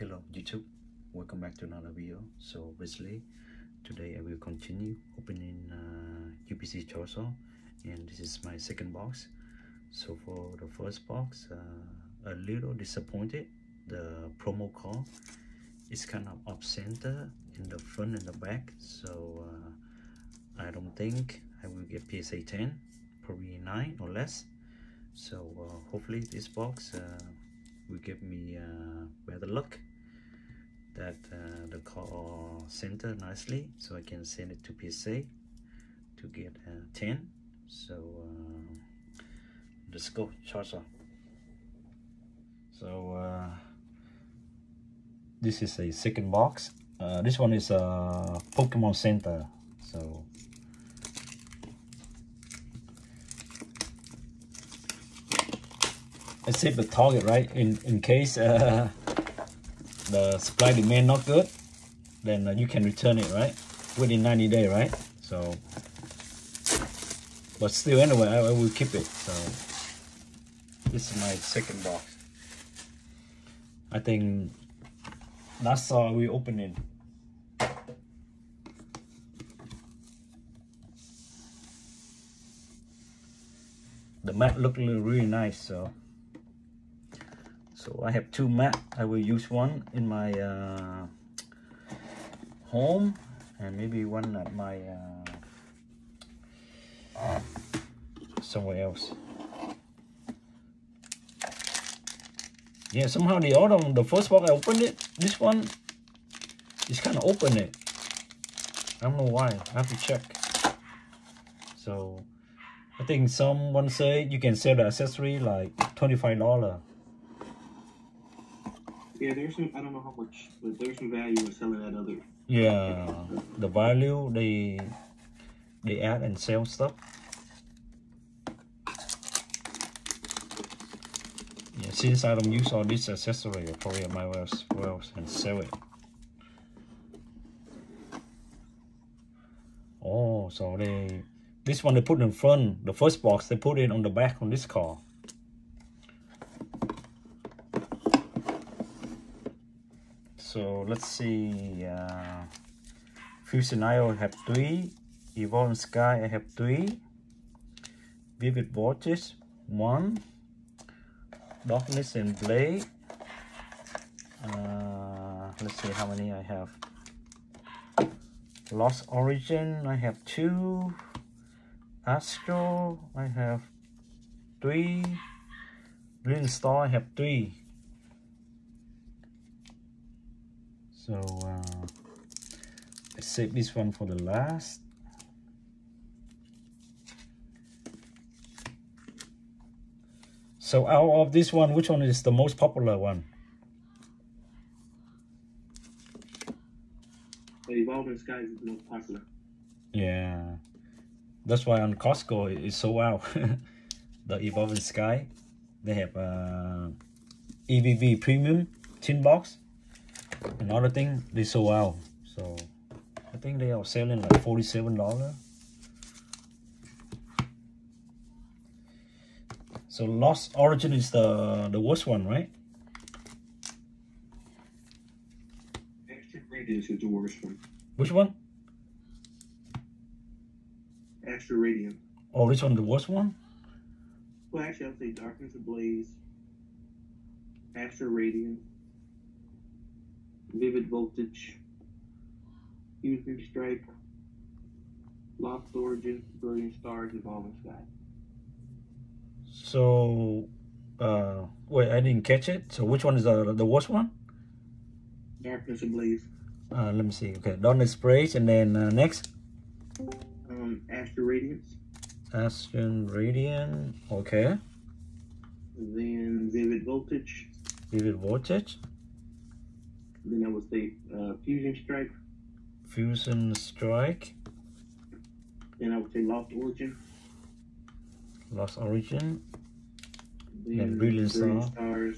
hello youtube welcome back to another video. So basically today i will continue opening uh, upc torso and this is my second box. So for the first box uh, a little disappointed. The promo call is kind of off center in the front and the back. So uh, i don't think i will get psa 10 probably 9 or less. So uh, hopefully this box uh, will give me uh, better luck that uh, the call center nicely so I can send it to PSA to get uh, 10 so uh, let's go Charizard so uh, this is a second box. Uh, this one is a Pokemon Center. So I save the target right in in case uh, the supply demand not good then uh, you can return it right? Within 90 day right? So but still anyway I, I will keep it so. This is my second box. I think that's all we open it. The mat look really nice so so I have two mat. I will use one in my uh, home and maybe one at my uh, somewhere else. Yeah somehow the other one the first box I opened it this one is kind of open it. I don't know why. I have to check. So I think someone say you can sell the accessory like $25 yeah, there's some. I don't know how much, but there's some value in selling that other. Yeah, the value they they add and sell stuff. Yeah, since I don't use all this accessory, I probably might well, well and sell it. Oh, so they this one they put in front. The first box they put it on the back on this car. So let's see uh, Fusion I have three. Evolving Sky I have three. Vivid Vortex one. Darkness Ablaze. Uh, let's see how many I have. Lost Origin I have two. Astro I have three. Green Star I have three So uh, let's save this one for the last. So out of this one, which one is the most popular one? The Evolving Skies is the most popular. Yeah, that's why on Costco it's so out. the Evolving Sky, they have uh, EVV Premium tin box another thing they sold out so i think they are selling like 47 dollars so lost origin is the the worst one right? Astral Radiance is the worst one. Which one? Astral Radiant oh this one the worst one? Well actually i'd say darkness ablaze Astral Radiant Vivid Voltage, Fusion Strike, Lost Origin, Brilliant Stars, Evolving Sky. So, uh, wait, I didn't catch it. So which one is the, the worst one? Darkness Ablaze. Uh, let me see. Okay, Darkness Ablaze, and then uh, next? Um, Astral Radiance. Astral Radiant, okay. And then Vivid Voltage. Vivid Voltage. Then I would say uh, Fusion Strike. Fusion Strike. Then I would say Lost Origin. Lost Origin. Then Brilliant Star. Stars.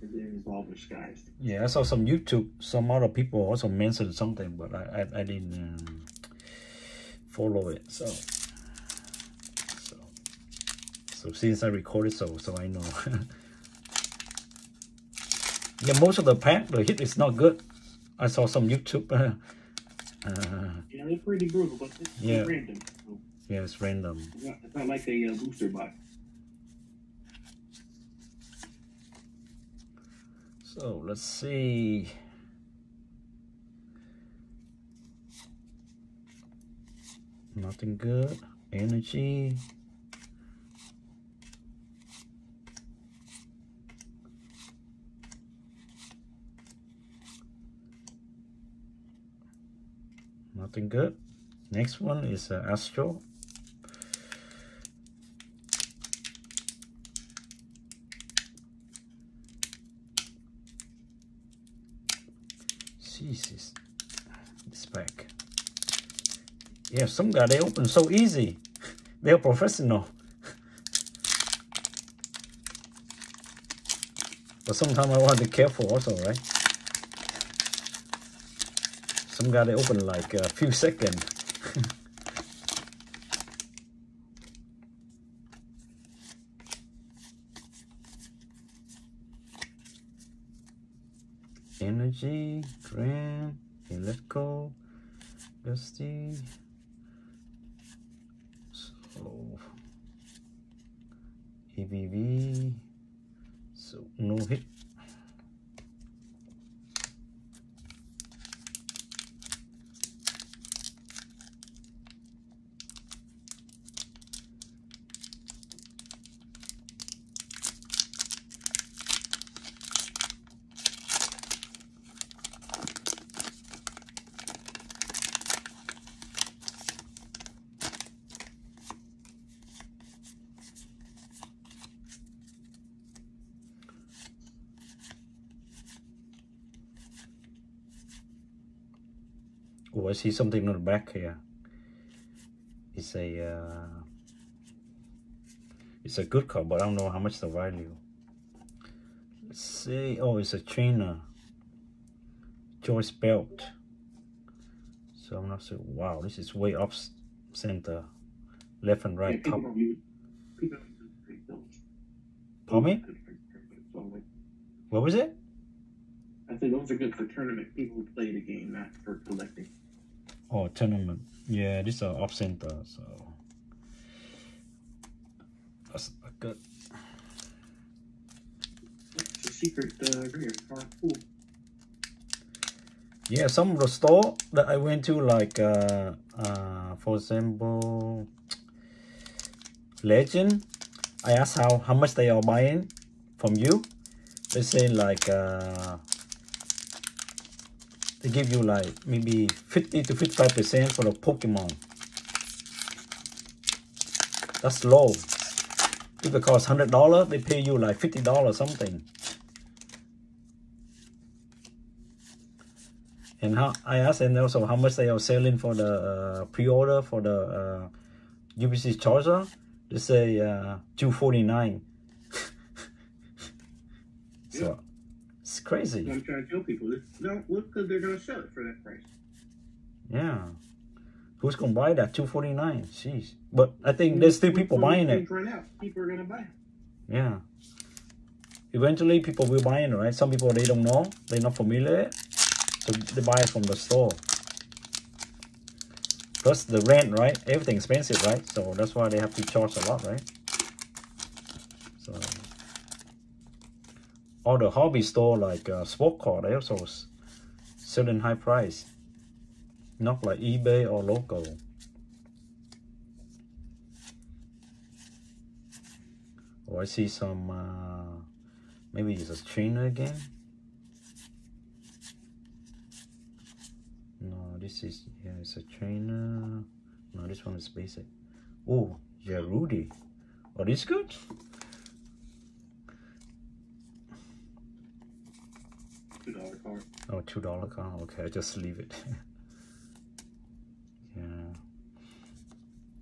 And then Evolving Skies. Yeah, I saw some YouTube. Some other people also mentioned something, but I I, I didn't um, follow it. So so so since I recorded, so so I know. Yeah, most of the pack, the hit is not good. I saw some YouTube. Uh, Yeah, they're pretty brutal, but it's Yeah. random. So yeah, it's random. it's, not, it's not like a uh, booster box. So let's see. Nothing good. Energy. Nothing good. Next one is uh, Astro. Jesus, this pack. Yeah, some guy they open so easy. They're professional. but sometimes I want to be careful also, right? Some guy they open like a few seconds. Energy, Grand, Electro, Dusty. So, EVV. So, no hit. Oh, I see something on the back here. It's a uh, it's a good car, but I don't know how much the value. Let's see. Oh, it's a trainer. Choice belt. So I'm not sure. Wow, this is way up center, left and right, top. don't use people don't use great films. Pardon me? Good for tournaments only. What was it? I think those are good for tournament people who play the game, not for collecting. Oh, tournament. Yeah, this is a off center, so that's not good. It's a secret uh, pool. Yeah, some of the store that I went to, like uh, uh, for example, Legend. I asked how how much they are buying from you. They say like uh, they give you like maybe 50 to 55 percent for the pokemon. That's low. If it costs hundred dollar they pay you like 50 dollar something. And how i asked and also how much they are selling for the uh, pre-order for the uh, UPC charger. They say uh 249 crazy. I'm trying to tell people this. No, look, because they're going to sell it for that price. Yeah, who's gonna buy that two forty nine? Jeez. But I think there's still people buying it. things Run out. People are going to buy it. Yeah. Eventually, people will buy it, right? Some people they don't know, they're not familiar, so they buy it from the store. Plus the rent, right? Everything expensive, right? So that's why they have to charge a lot, right? So all the hobby store like uh, sport car, they also selling high price, not like eBay or local. Oh, I see some. Uh, maybe it's a trainer again. No, this is yeah, it's a trainer. No, this one is basic. Oh, yeah, Rudy. Oh, this good. Oh, two dollar car. Okay, I just leave it. yeah.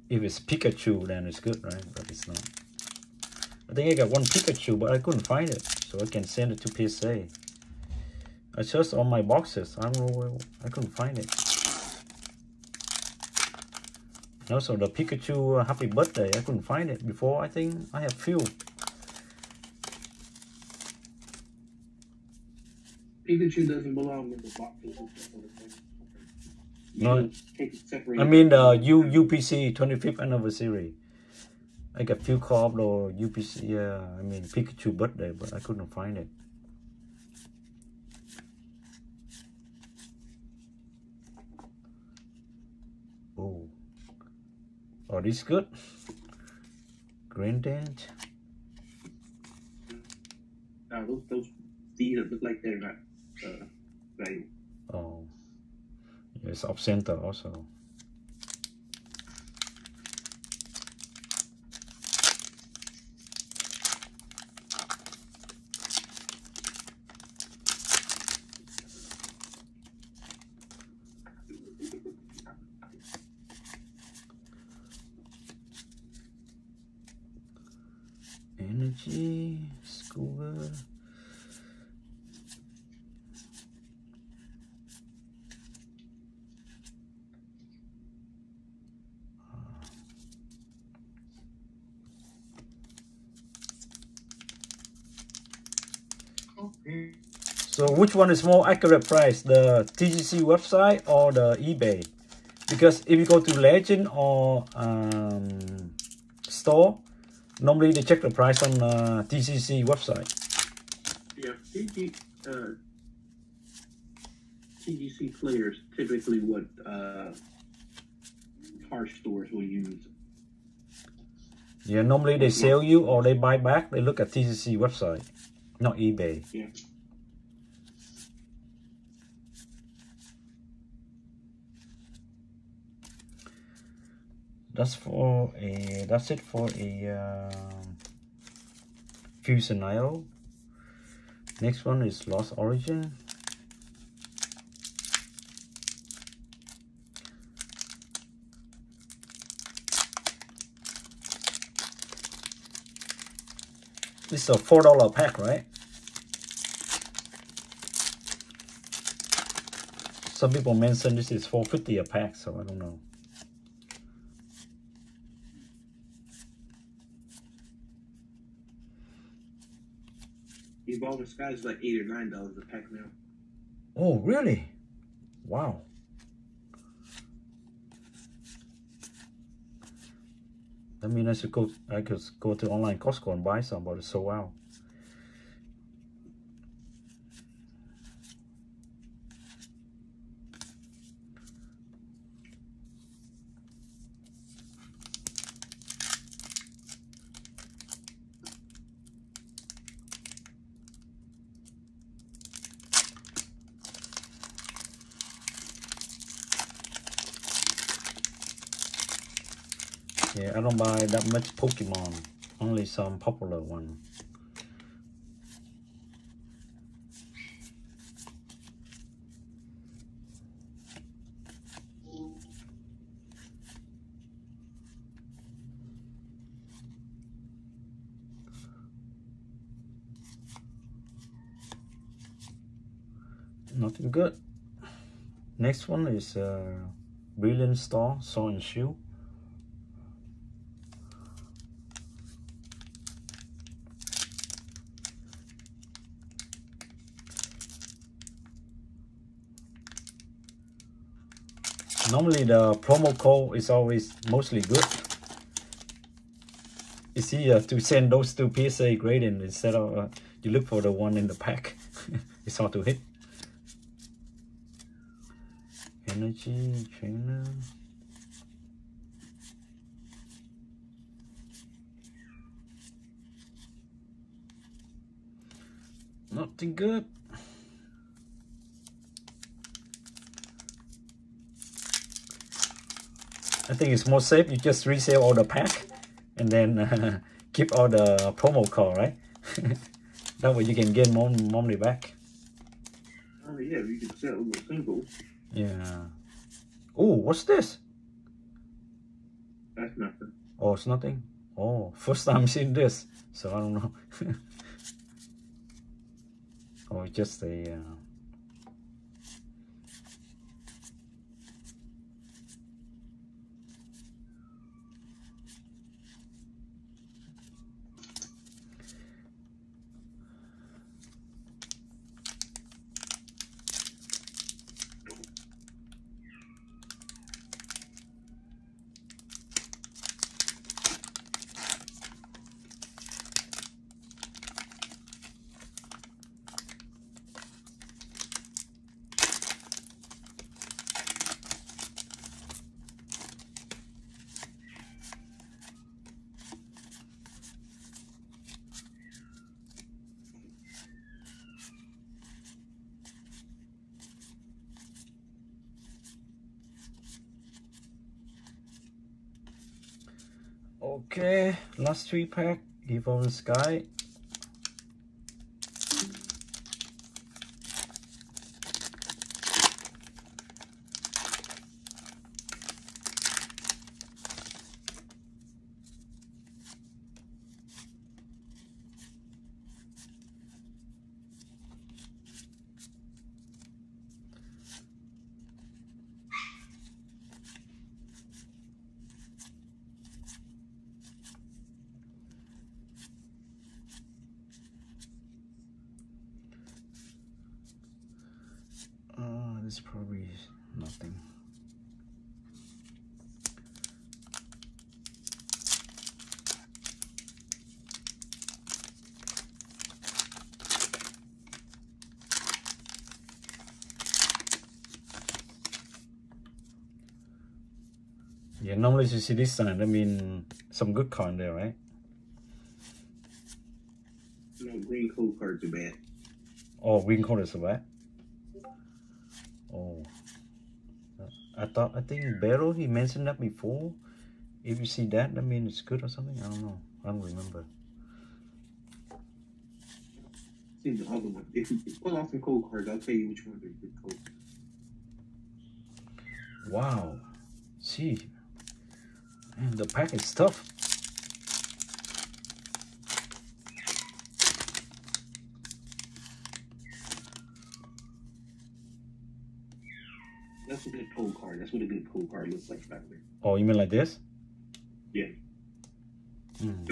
If it's Pikachu, then it's good, right? But it's not. I think I got one Pikachu, but I couldn't find it, so I can send it to PSA. I searched all my boxes. I don't know where I couldn't find it. Also, the Pikachu uh, Happy Birthday, I couldn't find it before. I think I have few. Pikachu doesn't belong in the boxes. and stuff like that. You No. can take it separate. I mean the U UPC 25th anniversary. I got few carved or UPC. Yeah, I mean Pikachu birthday, but I couldn't find it. Oh, oh, this good. Green dent. Uh, those those these look like they're not uh, valuable. Oh, it's off center also. Energy, So which one is more accurate price, the TGC website or the eBay? Because if you go to Legend or um, store, normally they check the price on uh, TGC website. Yeah, TG, uh, TGC players typically what uh, car stores will use. Yeah, normally they sell you or they buy back. They look at TGC website, not eBay. Yeah. That's for a. That's it for a um, Fusion IO. Next one is Lost Origin. This is a four dollar pack, right? Some people mention this is four fifty a pack, so I don't know. Evolving Sky is like eight or nine dollars a pack now. Oh, really? Wow. That means I should go. I could go to online Costco and buy some, but it's so wow. Yeah, I don't buy that much Pokemon. Only some popular one. Nothing good. Next one is uh, Brilliant Star, Saw and Shoe. Normally the promo code is always mostly good. It's easier to send those two PSA grading instead of uh, you look for the one in the pack. it's hard to hit. Energy trainer. Nothing good. Think it's more safe. You just resell all the pack and then uh, keep all the promo code, right? that way you can get more money back. Oh yeah, you can sell the singles. Yeah. Oh, what's this? That's nothing. Oh, it's nothing. Oh, first time seeing this, so I don't know. oh, it's just a. Uh... Okay, last three pack, Evolving Sky. Is probably nothing. Yeah, normally you see this sign, I mean some good card there, right? No, green code cards are bad. Oh, green code is bad. Oh, I thought I think Barrow he mentioned that before. If you see that, that means it's good or something. I don't know. I don't remember. See the other one. If you pull off some code cards, I'll tell you which ones are good code. Wow. See, man, the pack is tough. That's a good code card. That's what a good code card looks like back there. Oh, you mean like this? Yeah. Hmm.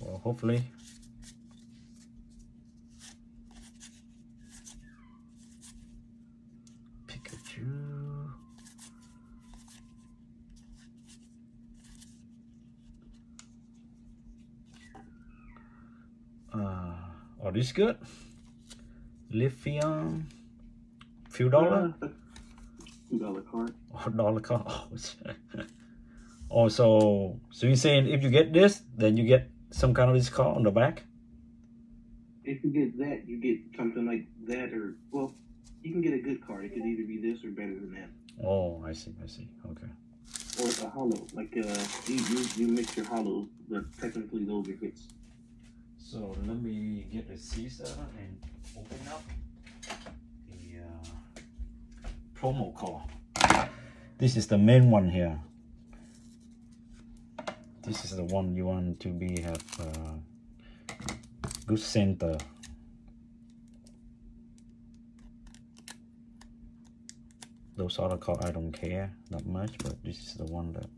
Well, hopefully. Pikachu. Uh, oh, this good. Lithium. Few dollar. Two dollar card. Oh, dollar card. Oh, oh, so so you're saying if you get this, then you get some kind of this car on the back? If you get that, you get something like that, or well, you can get a good card. It could either be this or better than that, Oh, I see, I see. Okay. or a hollow. Like uh, you you, you mix your hollows, but technically those are hits. So let me get the Caesar and open up the promo card. This is the main one here. This is the one you want to be have uh, good center. Those other cards I don't care that much, but this is the one that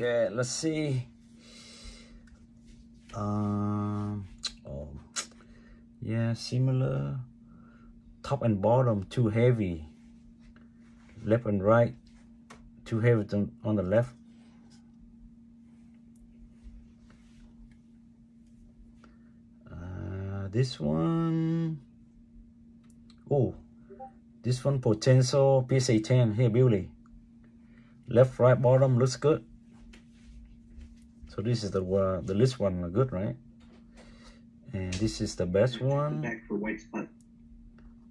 Okay, let's see. Um, oh, yeah, similar. Top and bottom too heavy. Left and right too heavy on, the left. Uh, this one. Oh, this one potential PSA 10 here, Billy. Left, right, bottom looks good. So this is the uh, the least one good, right? And this is the best one. Back for white spot.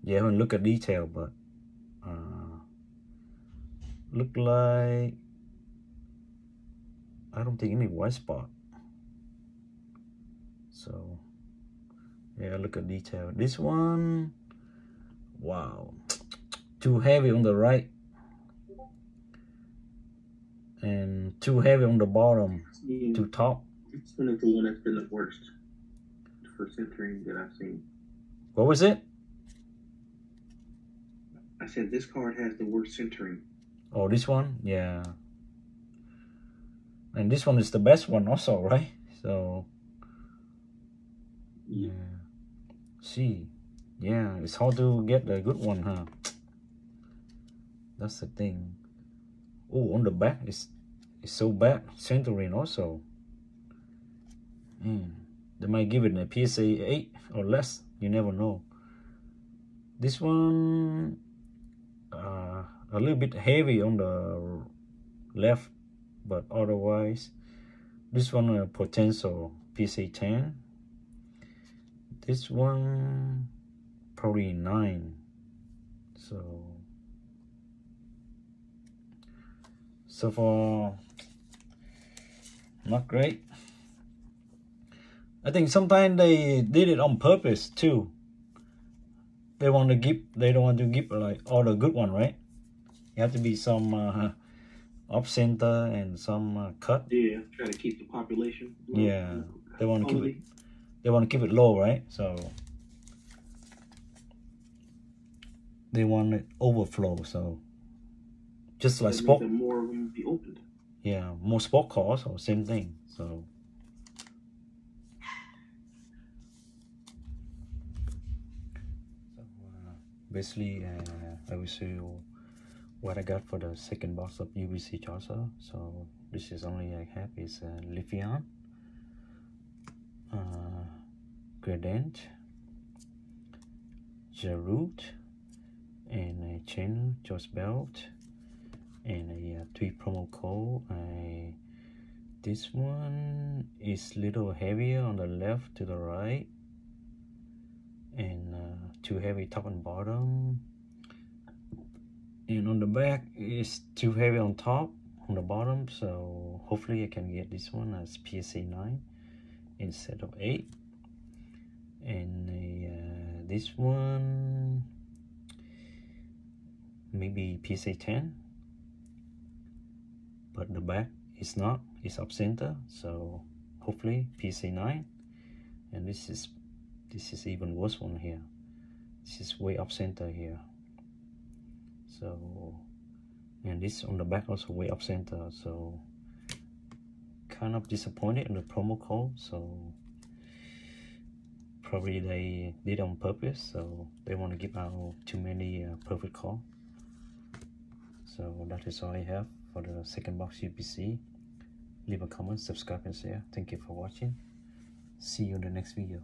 Yeah, I haven't look at detail, but uh, look like I don't think any white spot. So yeah, look at detail. This one, wow, too heavy on the right and too heavy on the bottom Yeah, to top. it's one of the one that's been the worst for centering that I've seen. What was it? I said this card has the worst centering. Oh, this one? Yeah. And this one is the best one also, right? So, yeah. See, yeah, it's hard to get the good one, huh? That's the thing. Oh, on the back, it's, it's so bad. Centering also. Man, they might give it a PSA 8 or less. You never know. This one, uh, a little bit heavy on the left but otherwise this one a potential PSA 10 this one probably 9 so so far not great I think sometimes they did it on purpose too they want to give they don't want to give like all the good one right you have to be some uh, off center and some uh, cut Yeah, try to keep the population. low. Yeah, they want to keep it they want to keep it low right so they want it overflow so just like sport more be opened. yeah more sport cars or same thing so. So uh, basically uh, I will show you what I got for the second box of UPC charger so this is only I have is uh, Lithium uh, Gradient Jarut and a chain George belt and a uh, three promo code. I this one is little heavier on the left to the right and uh, too heavy top and bottom. And on the back is too heavy on top on the bottom so hopefully I can get this one as PSA 9 instead of 8 and uh, this one maybe PSA 10 but the back is not it's up center so hopefully pc9 and this is this is even worse one here. This is way up center here. So and this on the back also way up center so kind of disappointed in the promo code so probably they did on purpose so they want to give out too many uh, perfect call. So that is all I have for the second box UPC leave a comment subscribe and share er. thank you for watching. See you in the next video